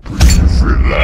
Please relax.